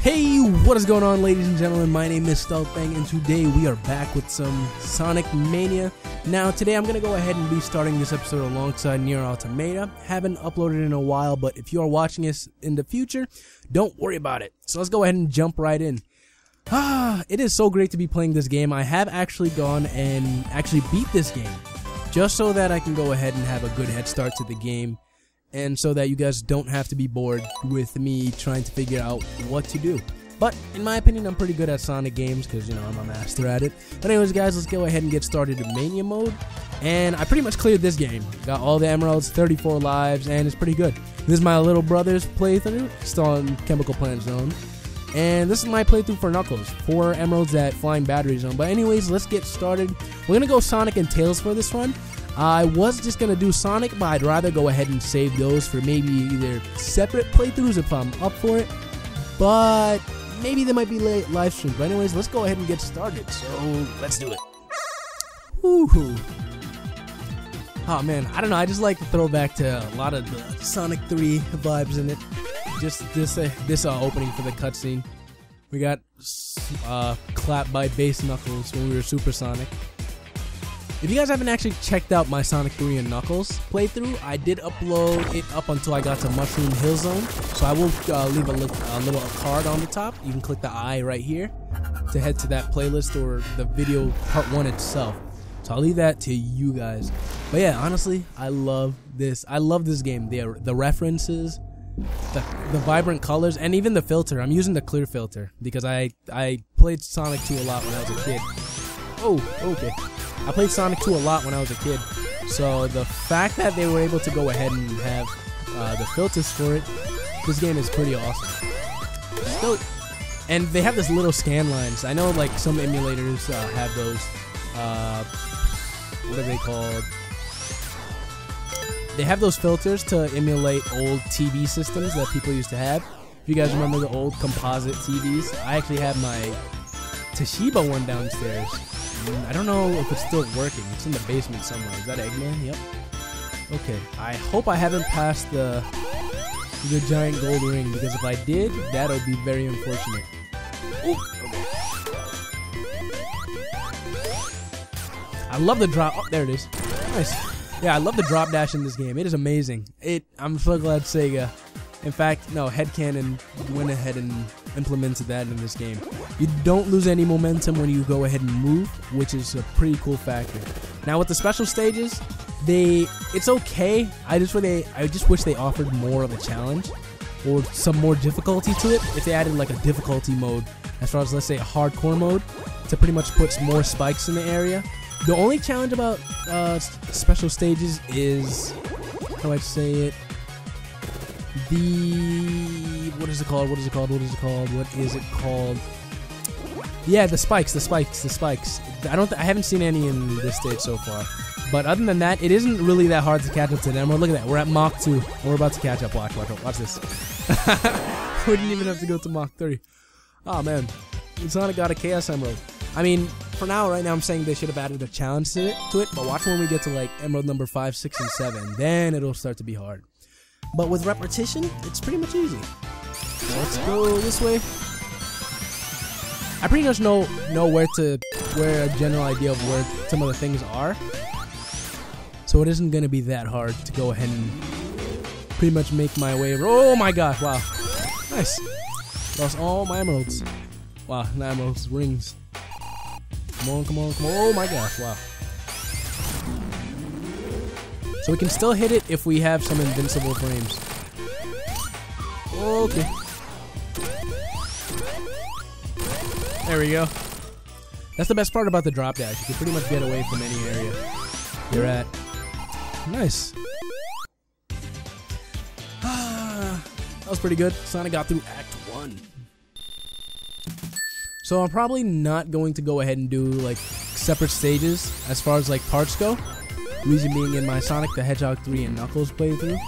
Hey, what is going on, ladies and gentlemen? My name is Stealthfang, and today we are back with some Sonic Mania. Now, today I'm going to go ahead and be starting this episode alongside Nier Automata. Haven't uploaded in a while, but if you are watching this in the future, don't worry about it. So let's go ahead and jump right in. Ah, it is so great to be playing this game. I have actually gone and actually beat this game just so that I can go ahead and have a good head start to the game and so that you guys don't have to be bored with me trying to figure out what to do. But in my opinion, I'm pretty good at Sonic games because you know I'm a master at it. But anyways, guys, let's go ahead and get started in Mania mode. And I pretty much cleared this game. Got all the emeralds, 34 lives, and it's pretty good. This is my little brother's playthrough, still on Chemical Plant Zone. And this is my playthrough for Knuckles. Four emeralds at Flying Battery Zone. But anyways, let's get started. We're gonna go Sonic and Tails for this one. I was just gonna do Sonic, but I'd rather go ahead and save those for maybe either separate playthroughs if I'm up for it. But maybe they might be late live streams. But anyways, let's go ahead and get started. So let's do it. Woohoo! Oh man, I don't know. I just like to throw back to a lot of the Sonic 3 vibes in it. Just this uh, this uh, opening for the cutscene. We got uh, clapped by Bass Knuckles when we were Supersonic. If you guys haven't actually checked out my Sonic 3 and Knuckles playthrough, I did upload it up until I got to Mushroom Hill Zone. So I will uh, leave a, a, little card on the top. You can click the I right here to head to that playlist or the video part one itself. So I'll leave that to you guys. But yeah, honestly, I love this. I love this game. The the references, the, the vibrant colors, and even the filter. I'm using the clear filter because I I played Sonic 2 a lot when I was a kid. Oh, okay. I played Sonic 2 a lot when I was a kid, so the fact that they were able to go ahead and have uh, the filters for it, this game is pretty awesome. Still, and they have this little scan lines. I know like some emulators uh, have those. Uh, what are they called? They have those filters to emulate old TV systems that people used to have. If you guys remember the old composite TVs, I actually have my Toshiba one downstairs. I don't know if it's still working. It's in the basement somewhere. Is that Eggman? Yep. Okay. I hope I haven't passed the the giant gold ring because if I did, that would be very unfortunate. Ooh. I love the drop. Oh, there it is. Nice. Yeah, I love the drop dash in this game. It is amazing. It. I'm so glad Sega. In fact, no, Headcannon went ahead and implemented that in this game. You don't lose any momentum when you go ahead and move, which is a pretty cool factor. Now with the special stages, they it's okay. I just they I just wish they offered more of a challenge or some more difficulty to it. If they added like a difficulty mode, as far as let's say a hardcore mode, to pretty much put more spikes in the area. The only challenge about uh, special stages is how do I say it? the what is it called? What is it called? What is it called? What is it called? Yeah, the spikes, the spikes, the spikes. I don't. I haven't seen any in this stage so far. But other than that, it isn't really that hard to catch up to them. Look at that. We're at Mach 2. We're about to catch up. Watch, watch, watch this. we didn't even have to go to Mach 3. Oh, man. Sonic got a Chaos Emerald. I mean, for now, right now, I'm saying they should have added a challenge to it, to it. But watch when we get to, like, Emerald number 5, 6, and 7. Then it'll start to be hard. But with repetition, it's pretty much easy. Let's go this way. I pretty much know know where to where a general idea of where some of the things are. So it isn't gonna be that hard to go ahead and pretty much make my way. Oh my gosh! Wow, nice. Lost all my emeralds. Wow, not emeralds, rings. Come on, come on, come on! Oh my gosh! Wow. So we can still hit it if we have some invincible frames. Okay. There we go. That's the best part about the drop dash. You can pretty much get away from any area you're at. Nice. that was pretty good. Sonic got through Act 1. So I'm probably not going to go ahead and do like separate stages as far as like parts go. Reason being in my Sonic the Hedgehog 3 and Knuckles playthrough,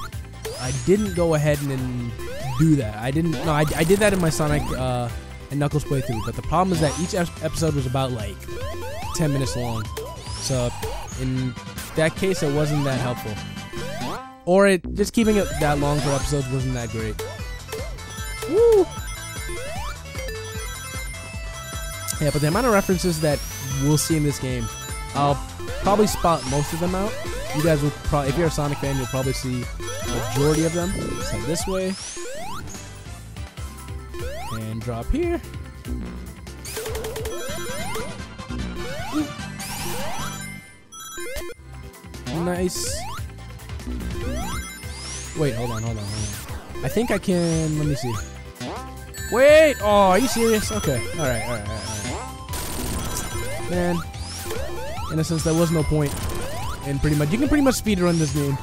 I didn't go ahead and do that. I didn't. No, I, I did that in my Sonic uh, and Knuckles playthrough. But the problem is that each episode was about like 10 minutes long. So in that case, it wasn't that helpful. Or it just keeping it that long for episodes wasn't that great. Woo! Yeah, but the amount of references that we'll see in this game, I'll probably spot most of them out. You guys will probably, if you're a Sonic fan, you'll probably see majority of them. So this way, and drop here. Nice. Wait, hold on, hold on, hold on. I think I can. Let me see. Wait! Oh, are you serious? Okay. Alright, alright, alright, alright. Man. In a sense, there was no point. And pretty much, you can pretty much speedrun this game.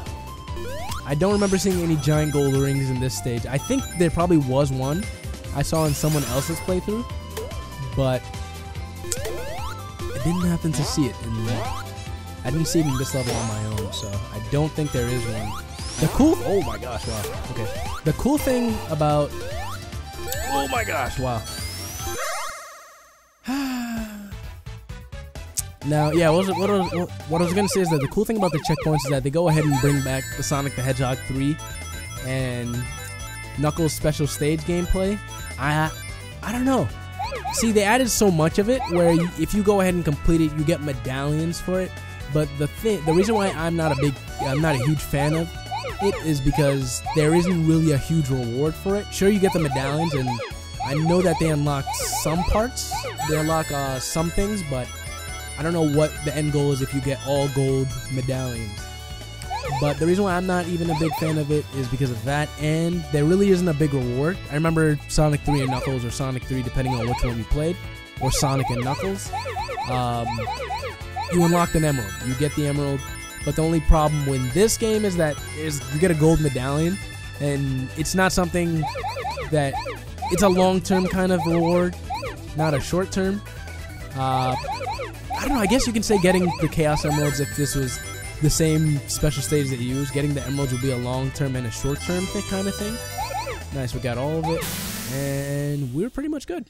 I don't remember seeing any giant gold rings in this stage. I think there probably was one I saw in someone else's playthrough, but I didn't happen to see it in the, I didn't see it in this level on my own, so I don't think there is one. The cool, oh my gosh, wow, okay. The cool thing about Oh my gosh, wow. now, yeah, what, was, what, was, what I was gonna say is that the cool thing about the checkpoints is that they go ahead and bring back the Sonic the Hedgehog 3 and Knuckles special stage gameplay. I, I don't know. See, they added so much of it where you, if you go ahead and complete it, you get medallions for it. But the thing, the reason why I'm not a big, I'm not a huge fan of it is because there isn't really a huge reward for it. Sure, you get the medallions, and I know that they unlock some parts. They unlock uh, some things, but I don't know what the end goal is if you get all gold medallions. But the reason why I'm not even a big fan of it is because of that, and there really isn't a big reward. I remember Sonic 3 and Knuckles, or Sonic 3, depending on which one you played, or Sonic and Knuckles. Um, you unlock an emerald. You get the emerald, but the only problem with this game is that is you get a gold medallion, and it's not something that it's a long-term kind of reward, not a short-term. Uh, I don't know. I guess you can say getting the Chaos Emeralds if this was the same special stage that you use. Getting the emeralds will be a long-term and a short-term kind of thing. Nice, we got all of it, and we're pretty much good.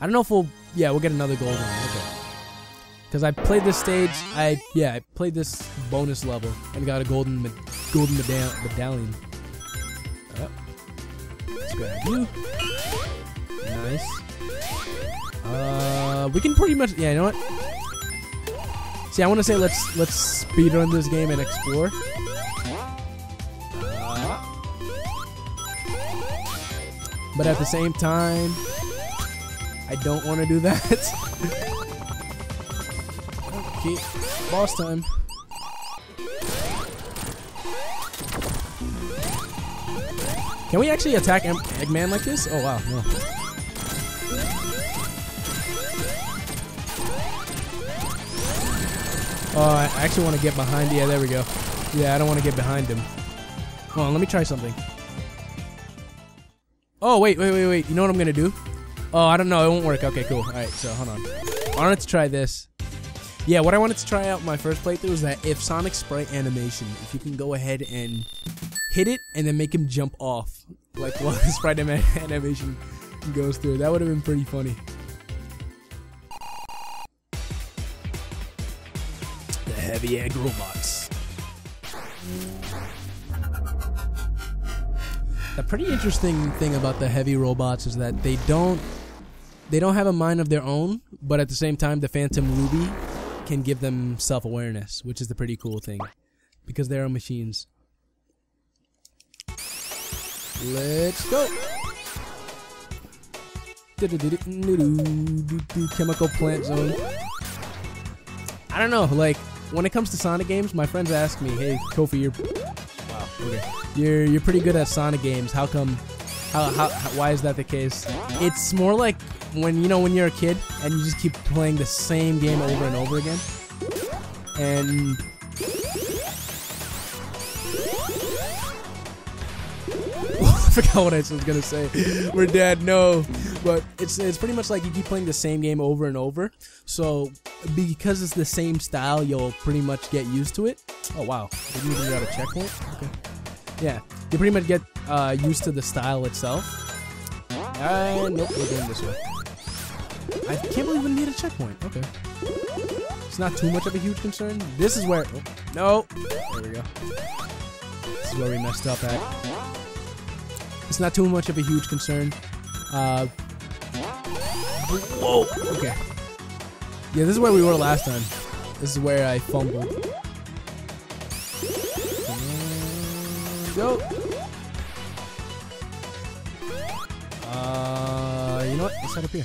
I don't know if we'll. Yeah, we'll get another gold one. Okay. Because I played this stage, I yeah, I played this bonus level and got a golden med golden medall medallion. Let's. Nice. Uh, we can pretty much yeah. You know what? See, I want to say let's let's speed run this game and explore. But at the same time, I don't want to do that. Okay, boss time. Can we actually attack Eggman like this? Oh wow, no. Oh, I actually want to get behind. Yeah, there we go. Yeah, I don't want to get behind him. Hold on, let me try something. Oh, wait, wait, wait, wait. You know what I'm going to do? Oh, I don't know. It won't work. Okay, cool. All right, so hold on. I wanted to try this. Yeah, what I wanted to try out my first playthrough is that if Sonic Sprite animation, if you can go ahead and hit it and then make him jump off, like while the Sprite animation goes through, that would have been pretty funny. Heavy egg robots. The pretty interesting thing about the heavy robots is that they don't they don't have a mind of their own, but at the same time the Phantom Ruby can give them self awareness, which is the pretty cool thing because they are machines. Let's go. Chemical plant zone. I don't know, like when it comes to Sonic games, my friends ask me, "Hey, Kofi, you're wow, okay, you're you're pretty good at Sonic games. How come? How, how, how why is that the case? It's more like when you know when you're a kid and you just keep playing the same game over and over again and I forgot what I was gonna say. We're dead. No, but it's it's pretty much like you keep playing the same game over and over. So because it's the same style, you'll pretty much get used to it. Oh wow, did you even got a checkpoint? Okay. Yeah, you pretty much get uh, used to the style itself. Uh, nope, we're going this way. I can't believe we need a checkpoint. Okay. It's not too much of a huge concern. This is where... Oh, no. There we go. This is where we messed up at. It's not too much of a huge concern. Uh, whoa. Okay. Yeah, this is where we were last time. This is where I fumbled. Go. Uh, you know what? Let's head up here.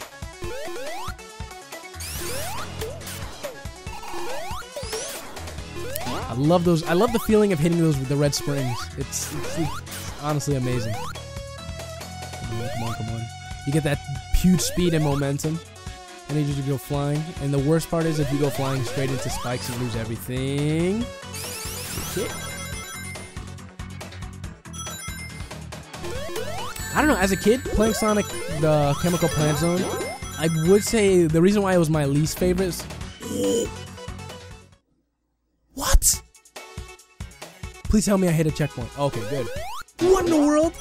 I love those. I love the feeling of hitting those with the red springs. It's, it's, it's honestly amazing. Come on, come on, come on. You get that huge speed and momentum. I need you to go flying. And the worst part is if you go flying straight into spikes and lose everything. Okay. I don't know. As a kid, playing Sonic the Chemical Plant Zone, I would say the reason why it was my least favorite is what? Please tell me I hit a checkpoint. Okay, good. What in the world?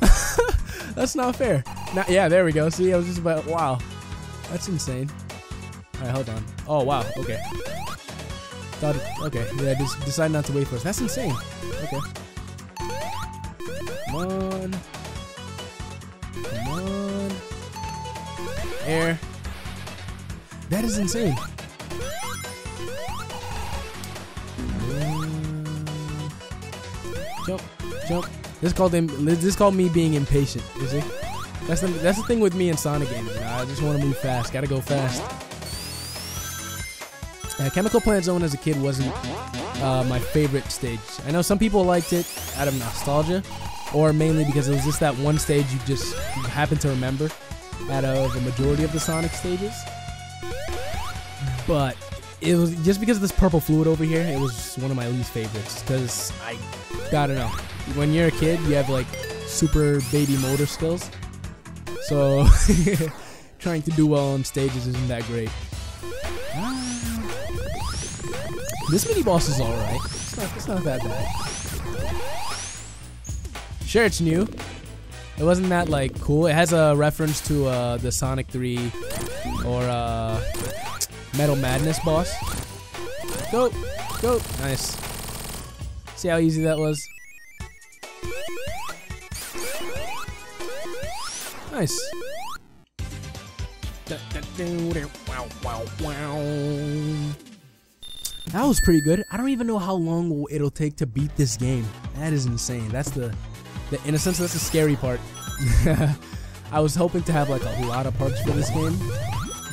That's not fair. Not, yeah, there we go. See, I was just about. Wow, that's insane. All right, hold on. Oh wow. Okay. Thought. Okay. Yeah, just decide not to wait for us. That's insane. Okay. Come on. Come on. Air. That is insane. Jump, jump. This called him. This called me being impatient. You see? That's the that's the thing with me in Sonic games. You know? I just want to move fast. Gotta go fast. Uh, Chemical Plant Zone as a kid wasn't uh, my favorite stage. I know some people liked it out of nostalgia, or mainly because it was just that one stage you just happen to remember out of the majority of the Sonic stages. But it was just because of this purple fluid over here. It was one of my least favorites because I gotta know when you're a kid, you have like super baby motor skills, so trying to do well on stages isn't that great. This mini boss is alright. It's not, it's not that bad. Sure, it's new. It wasn't that like cool. It has a reference to uh, the Sonic 3 or uh, Metal Madness boss. Go, go, nice. See how easy that was? Nice. That was pretty good. I don't even know how long it'll take to beat this game. That is insane. That's the, the in a sense, that's the scary part. I was hoping to have like a lot of parts for this game,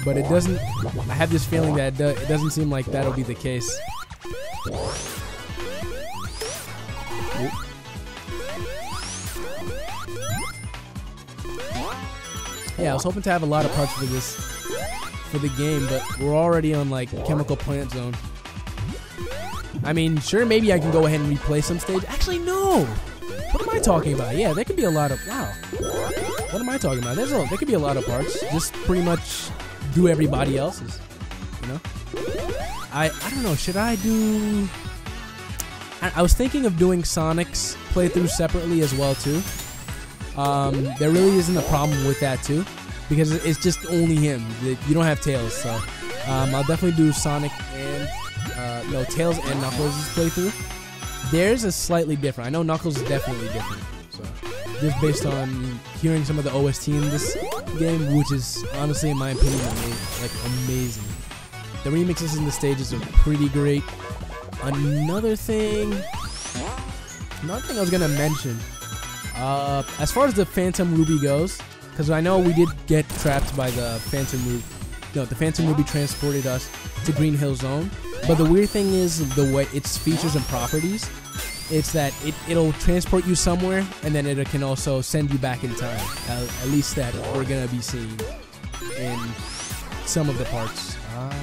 but it doesn't. I have this feeling that it doesn't seem like that'll be the case. Yeah, I was hoping to have a lot of parts for this for the game, but we're already on like chemical plant zone. I mean, sure, maybe I can go ahead and replay some stage. Actually, no. What am I talking about? Yeah, there could be a lot of wow. What am I talking about? There's a there could be a lot of parts. Just pretty much do everybody else's. You know. I I don't know. Should I do? I, I was thinking of doing Sonic's playthrough separately as well too. Um, there really isn't a problem with that too, because it's just only him. You don't have Tails, so um, I'll definitely do Sonic and uh, no Tails and Knuckles' playthrough. Theirs is slightly different. I know Knuckles is definitely different. So just based on hearing some of the OST in this game, which is honestly, in my opinion, amazing, like amazing. The remixes in the stages are pretty great. Another thing, another thing I was gonna mention uh, as far as the Phantom Ruby goes, because I know we did get trapped by the Phantom Ruby. No, the Phantom Ruby transported us to Green Hill Zone. But the weird thing is the way its features and properties. It's that it, it'll transport you somewhere, and then it can also send you back in time. At least that we're gonna be seeing in some of the parts. Uh,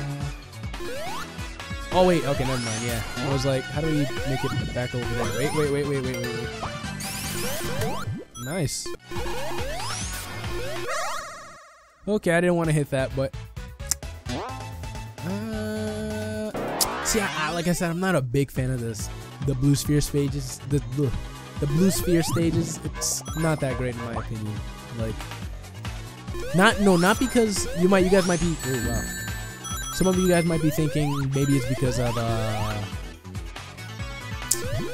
oh wait, okay, never mind. Yeah, I was like, how do we make it back over there? Wait, wait, wait, wait, wait, wait, wait. Nice. Okay, I didn't want to hit that, but uh, see, I, I, like I said, I'm not a big fan of this. The blue sphere stages, the the, the blue sphere stages. It's not that great in my opinion. Like, not no, not because you might, you guys might be. Oh wow. Some of you guys might be thinking maybe it's because of uh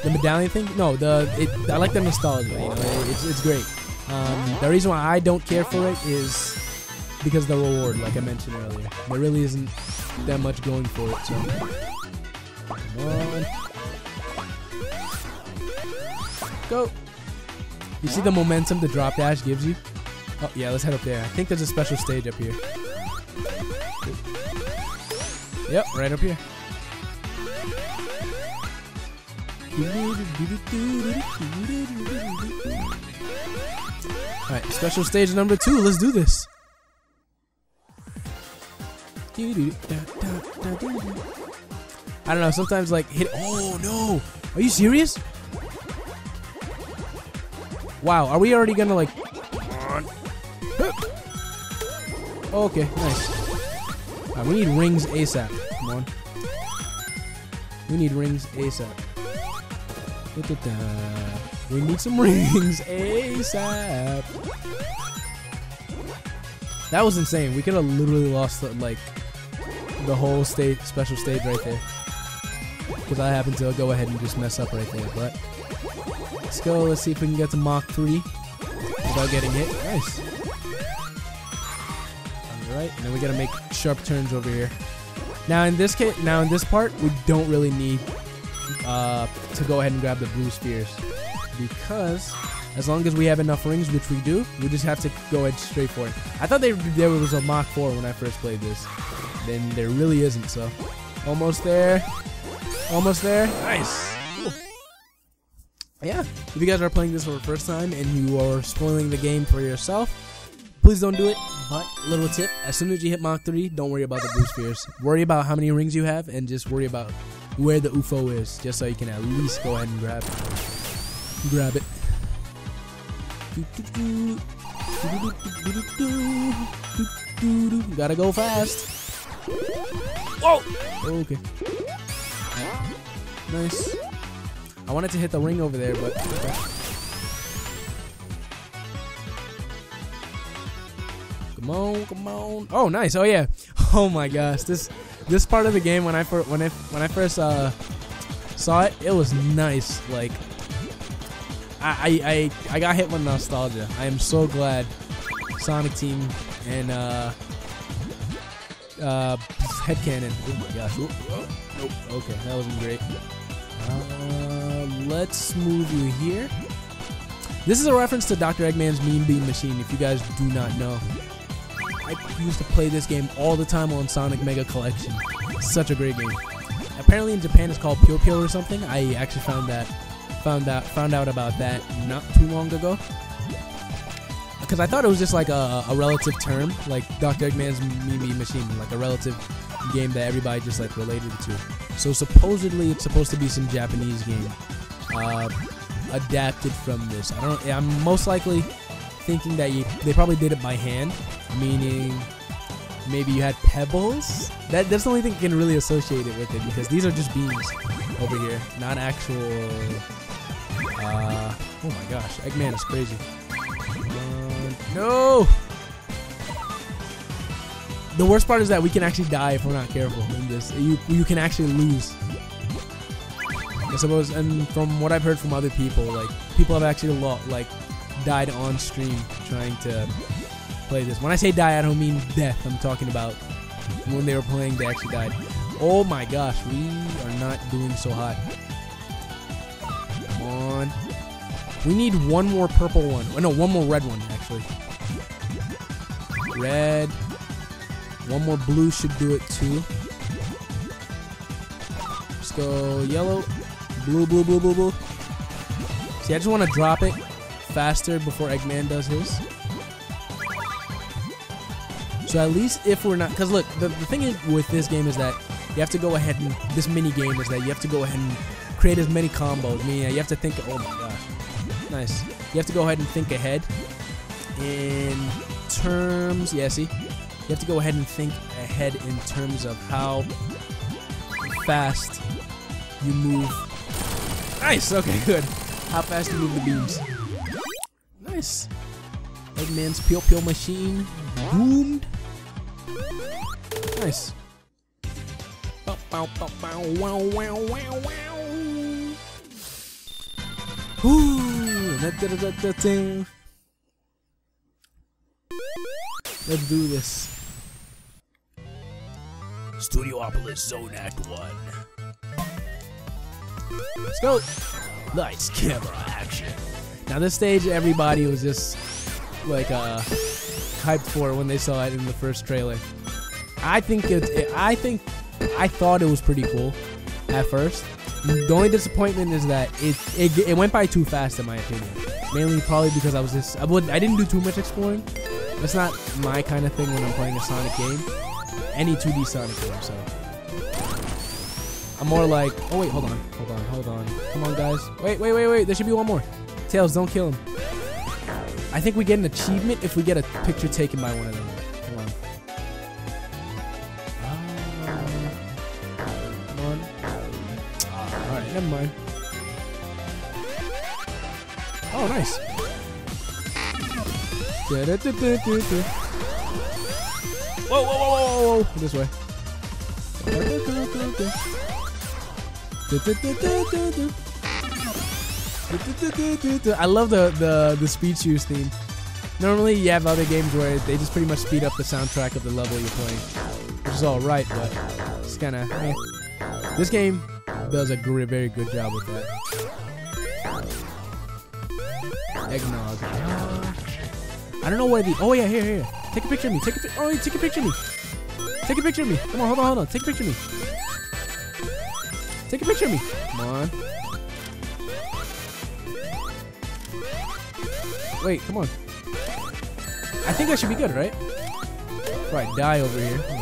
the medallion thing. No, the it, I like the nostalgia. You know, it, it's it's great. Um, the reason why I don't care for it is because the reward, like I mentioned earlier. There really isn't that much going for it. So, go. You see the momentum the drop dash gives you? Oh yeah, let's head up there. I think there's a special stage up here. Yep, right up here. Alright, special stage number two. Let's do this. I don't know, sometimes like hit. Oh no! Are you serious? Wow, are we already gonna like. Oh, okay, nice. Right, we need rings ASAP. Come on. We need rings ASAP. We need some rings ASAP. That was insane. We could have literally lost like the whole state special stage right there. Because I happened to go ahead and just mess up right there. But let's go. Let's see if we can get to Mach 3 without getting hit. Nice. Alright, and then we gotta make sharp turns over here. Now in this case, now in this part, we don't really need uh, to go ahead and grab the blue spheres because as long as we have enough rings, which we do, we just have to go ahead straight for it. I thought they, there was a Mach 4 when I first played this. Then there really isn't, so. Almost there. Almost there. Nice. Cool. Yeah, if you guys are playing this for the first time and you are spoiling the game for yourself, please don't do it. But, little tip, as soon as you hit Mach 3, don't worry about the blue spheres. Worry about how many rings you have and just worry about where the UFO is, just so you can at least go ahead and grab it. Grab it. Gotta go fast. Whoa! Okay. Nice. I wanted to hit the ring over there, but okay. Come on, come on. Oh, nice. Oh yeah. Oh my gosh. This this part of the game when I first when I when I first uh, saw it, it was nice. Like I, I I got hit with nostalgia. I am so glad Sonic Team and uh uh Headcannon. Oh my gosh. Nope. Okay, that wasn't great. Uh, let's move you here. This is a reference to Dr. Eggman's Mean Bean Machine, if you guys do not know. I used to play this game all the time on Sonic Mega Collection. Such a great game. Apparently in Japan it's called Puyo Puyo or something. I actually found that found out found out about that not too long ago. Because I thought it was just like a, a relative term, like Dr. Eggman's Bean Machine, like a relative game that everybody just like related to. So supposedly it's supposed to be some Japanese game uh, adapted from this. I don't. I'm most likely thinking that you, they probably did it by hand, meaning maybe you had pebbles. That that's the only thing you can really associate it with it because these are just beans over here, not actual. Uh, oh my gosh, Eggman is crazy. Uh, no. The worst part is that we can actually die if we're not careful in this. You you can actually lose. I suppose, and from what I've heard from other people, like people have actually like died on stream trying to play this. When I say die, I don't mean death. I'm talking about when they were playing, they actually died. Oh my gosh, we are not doing so hot. Come on. We need one more purple one. Oh, no, one more red one, actually. Red. One more blue should do it too. Let's go yellow. Blue, blue, blue, blue, blue. See, I just want to drop it faster before Eggman does his. So at least if we're not, because look, the, the thing is with this game is that you have to go ahead and this mini game is that you have to go ahead and create as many combos. Meaning you have to think. Oh my gosh, nice. You have to go ahead and think ahead in terms. Yeah, see, you have to go ahead and think ahead in terms of how fast you move. Nice. Okay, good. How fast you move the beams. Nice. Eggman's Peel Peel machine boomed. Nice. Let's do this. Studiopolis Zone Act 1. Let's go. Lights, camera, action. Now this stage, everybody was just like uh, hyped for when they saw it in the first trailer. I think it, it I think I thought it was pretty cool at first. The only disappointment is that it, it it went by too fast in my opinion. Mainly probably because I was just I would I didn't do too much exploring. That's not my kind of thing when I'm playing a Sonic game. Any 2D Sonic game, so. I'm more like, oh wait, hold on, hold on, hold on. Come on, guys. Wait, wait, wait, wait. There should be one more. Tails, don't kill him. I think we get an achievement if we get a picture taken by one of them. Mind. Oh, nice. Whoa, whoa, whoa, whoa, whoa. This way. I love the, the, the speed shoes theme. Normally you have other games where they just pretty much speed up the soundtrack of the level you're playing. Which is alright, but it's kinda eh. This game does a very good job with that. Eggnog. I don't know where the. Oh yeah, here, here. Take a picture of me. Take a. Pi- oh, take a picture of me. Take a picture of me. Come on, hold on, hold on. Take a picture of me. Take a picture of me. Come on. Wait, come on. I think I should be good, right? Right, die over here.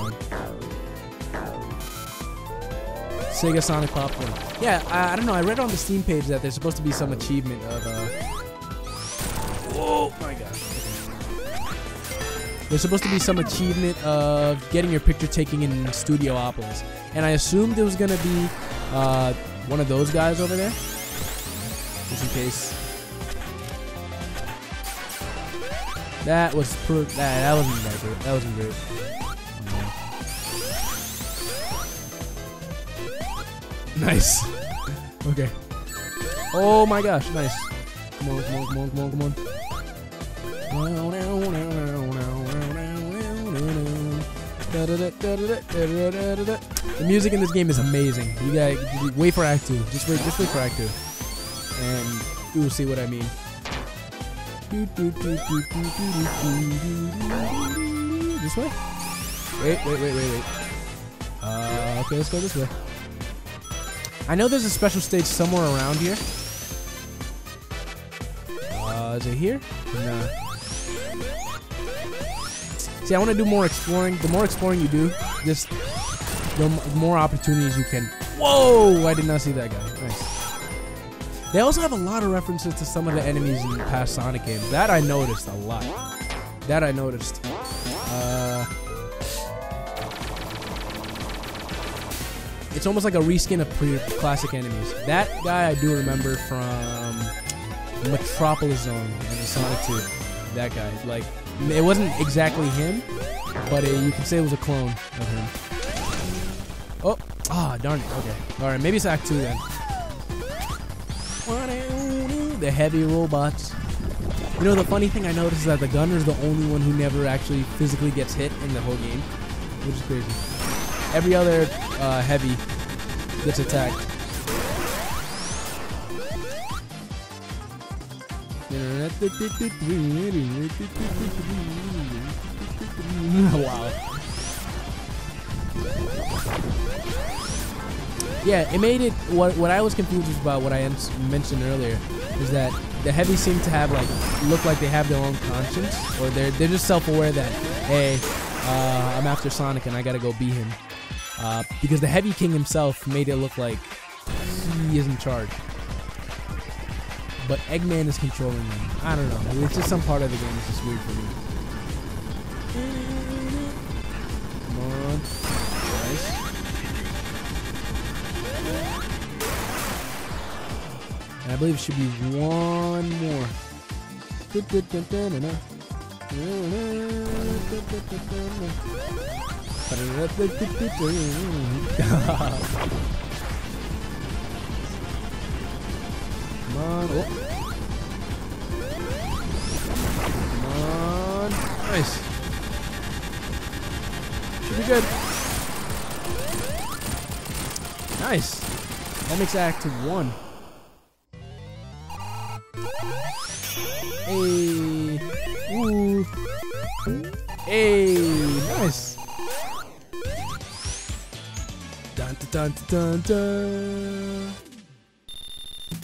Sega Sonic Popcorn. Yeah, I, I don't know. I read on the Steam page that there's supposed to be some achievement of. Uh... Whoa, my God. There's supposed to be some achievement of getting your picture taken in Studio Studiopolis. And I assumed it was going to be uh, one of those guys over there. Just in case. That was per- that, that wasn't that great. That wasn't great. Nice. okay. Oh my gosh, nice. Come on, come on, come on, come on, come on. The music in this game is amazing. You gotta wait for Act 2. Just wait, just wait for Act 2. And you will see what I mean. This way? Wait, wait, wait, wait, wait. Uh, okay, let's go this way. I know there's a special stage somewhere around here. Uh, is it here? No. See, I want to do more exploring. The more exploring you do, just the more opportunities you can. Whoa! I did not see that guy. Nice. They also have a lot of references to some of the enemies in the past Sonic games. That I noticed a lot. That I noticed. It's almost like a reskin of pre classic enemies. That guy I do remember from Metropolis Zone in Sonic 2. That guy, like, it wasn't exactly him, but it, you can say it was a clone of him. Oh, ah, darn it. Okay, all right, maybe it's Act Two then. The heavy robots. You know, the funny thing I noticed is that the gunner's the only one who never actually physically gets hit in the whole game, which is crazy. Every other uh, heavy gets attacked. wow. Yeah, it made it. What what I was confused about what I mentioned earlier is that the heavy seem to have like look like they have their own conscience, or they're they're just self-aware that hey, uh, I'm after Sonic and I gotta go beat him. Uh, because the Heavy King himself made it look like he is in charge. But Eggman is controlling them. I don't know. It's just some part of the game that's just weird for me. Come on. Nice. And I believe it should be one more. Come on. Oh. Come on. Nice. Should be good. Nice. That makes Act 1. Dun dun dun.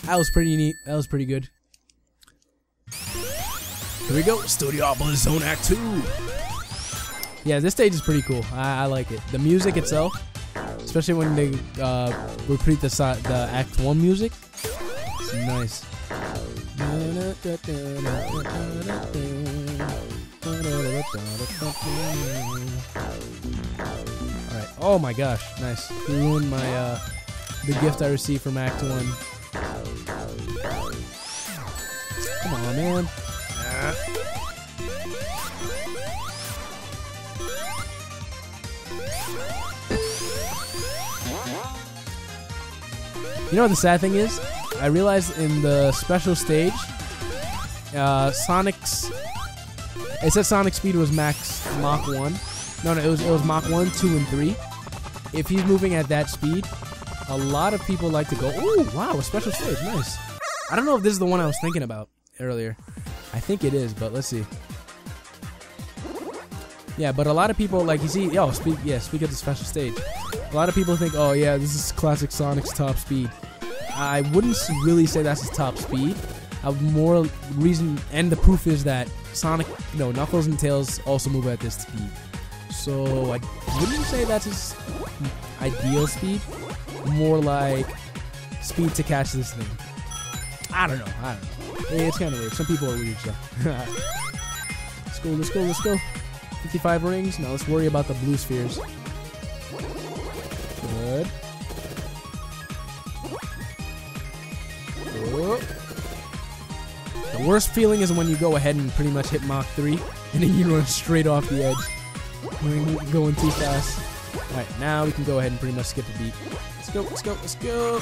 That was pretty neat. That was pretty good. Here we go. Studiopolis Zone Act 2. Yeah, this stage is pretty cool. I, I like it. The music itself, especially when they uh, repeat the, the Act 1 music, it's nice. Oh my gosh. Nice. You ruined my, uh, the gift I received from Act 1. Come on, man. You know what the sad thing is? I realized in the special stage, uh, Sonic's. It said Sonic speed was max Mach 1. No, no, it was, it was Mach 1, 2, and 3. If he's moving at that speed, a lot of people like to go, ooh, wow, a special stage, nice. I don't know if this is the one I was thinking about earlier. I think it is, but let's see. Yeah, but a lot of people like you see. Yo, speak. Yeah, speak of the special stage. A lot of people think, oh yeah, this is classic Sonic's top speed. I wouldn't really say that's his top speed. I more reason, and the proof is that Sonic, you know, Knuckles and Tails also move at this speed. So I wouldn't say that's his ideal speed. More like speed to catch this thing. I don't know. I don't know. It's kind of weird. Some people are weird, so. let's go, let's go, let's go. 55 rings. Now let's worry about the blue spheres. Good. Oh. The worst feeling is when you go ahead and pretty much hit Mach 3 and then you run straight off the edge. You're going too fast. Alright, now we can go ahead and pretty much skip a beat. Let's go, let's go, let's go.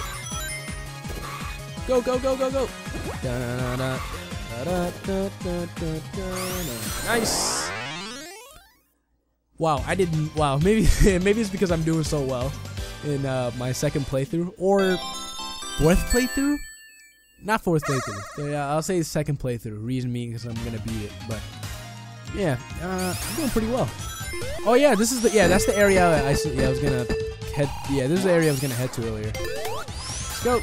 Go, go, go, go, go. Da-da-da-da. Da-da-da-da-da-da. Nice. Wow, I didn't. Wow, maybe maybe it's because I'm doing so well in uh, my second playthrough or fourth playthrough. Not fourth playthrough. Yeah, I'll say second playthrough. Reason being because I'm gonna beat it. But yeah, uh, I'm doing pretty well. Oh yeah, this is the yeah that's the area I, I yeah I was gonna head yeah this is the area I was gonna head to earlier. Let's go.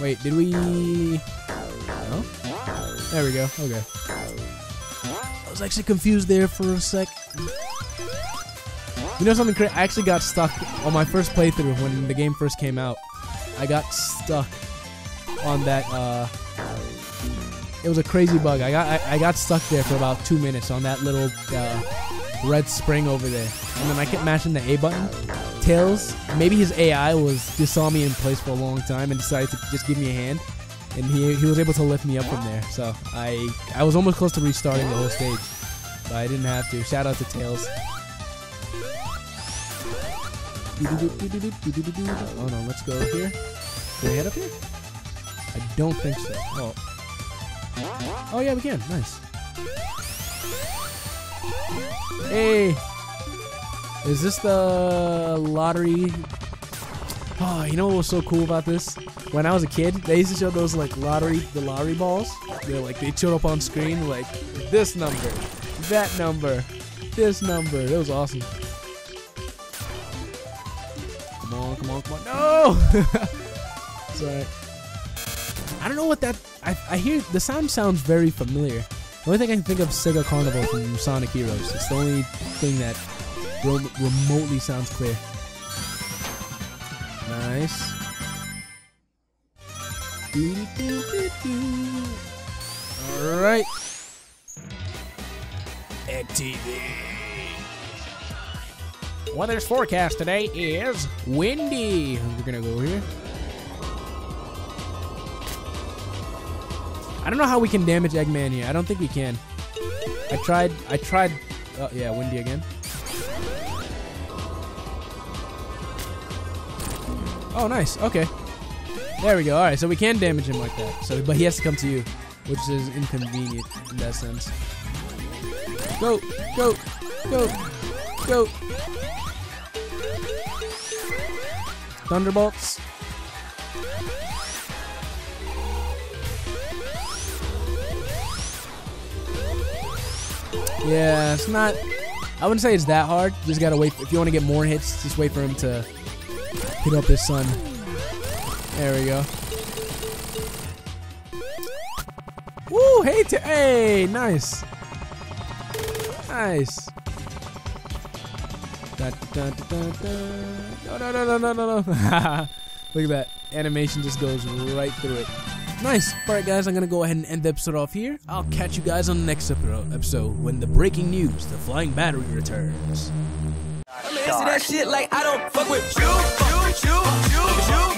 Wait, did we? No. There we go. Okay. I was actually confused there for a sec. You know something? Cra- I actually got stuck on my first playthrough when the game first came out. I got stuck on that. Uh, it was a crazy bug. I got I, I got stuck there for about two minutes on that little uh, red spring over there, and then I kept mashing the A button. Tails, maybe his AI was just saw me in place for a long time and decided to just give me a hand, and he he was able to lift me up from there. So I I was almost close to restarting the whole stage, but I didn't have to. Shout out to Tails. Oh no, let's go here. Can we head up here? I don't think so. Oh. Oh yeah, we can. Nice. Hey. Is this the lottery? Oh, you know what was so cool about this? When I was a kid, they used to show those like lottery, the lottery balls. They're like they showed up on screen like this number, that number, this number. It was awesome. On, come on, come on. No! Sorry. I don't know what that. I, I hear the sound sounds very familiar. The only thing I can think of is Sega Carnival from Sonic Heroes. It's the only thing that rem- remotely sounds clear. Nice. Alright. TV. Weather's forecast today is windy. We're gonna go here. I don't know how we can damage Eggman here. I don't think we can. I tried. I tried. Oh yeah, windy again. Oh, nice. Okay. There we go. All right, so we can damage him like that. So, but he has to come to you. which is inconvenient in that sense. Go, go, go, go. Thunderbolts. Yeah, it's not. I wouldn't say it's that hard. You just gotta wait. If you want to get more hits, just wait for him to hit up his sun. There we go. Woo! Hey, hey, nice, nice. Da, da, da, no, no, no, no, no, no, no. Look at that animation; just goes right through it. Nice. All right, guys, I'm gonna go ahead and end the episode off here. I'll catch you guys on the next episode when the breaking news: the flying battery returns. I'm that shit like I don't fuck with you, you, you, you.